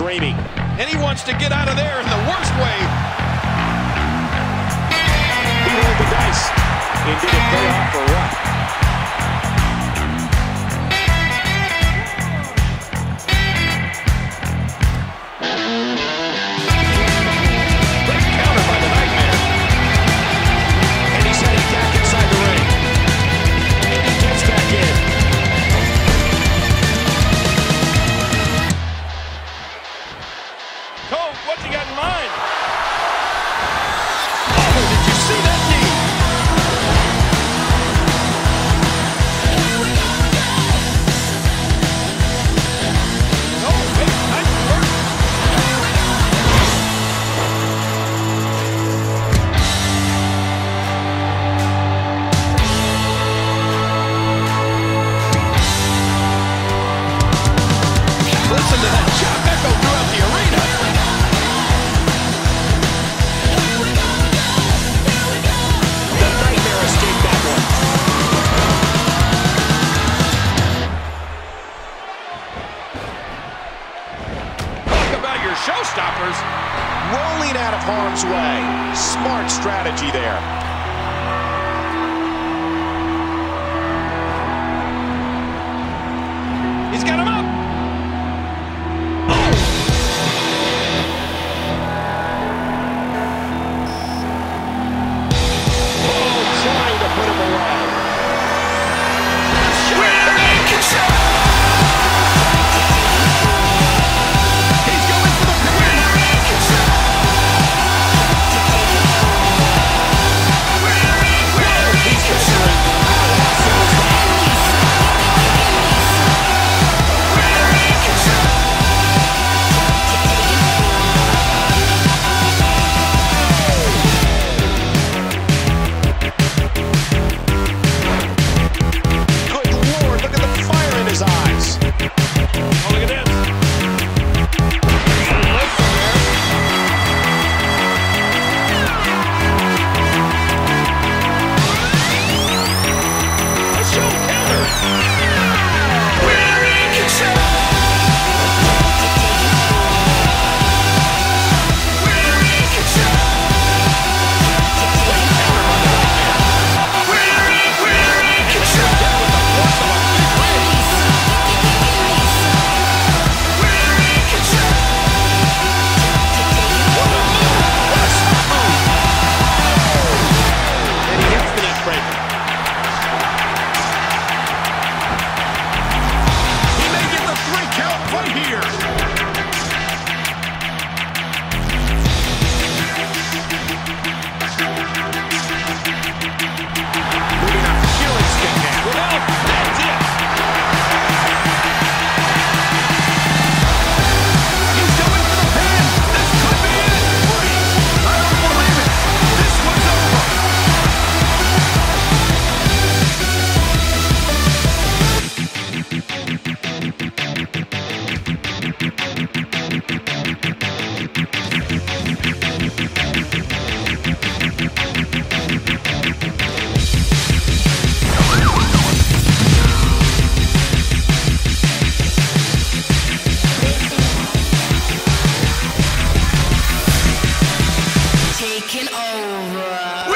dreaming. And he wants to get out of there in the worst way. He rolled the dice. And did it pay off or what? Your showstoppers. Rolling out of harm's way. Smart strategy there. He's got him. over.